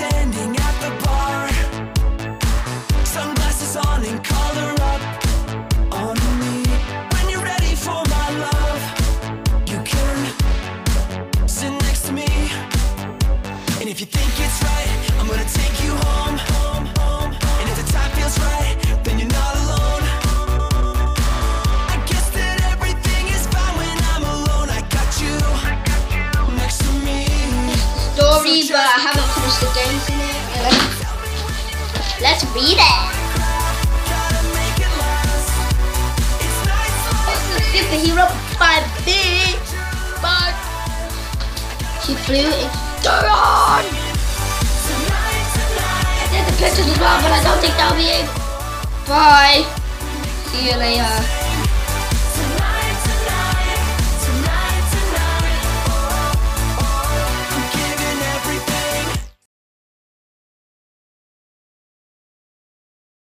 standing at the bar. Sunglasses on and color up on me. When you're ready for my love, you can sit next to me. And if you think it's right, I'm gonna take you home. see, but I haven't finished the games in it. Let's read it. Superhero by She flew in Duran. The pictures as well, but I don't think that'll be it. Bye. See you later.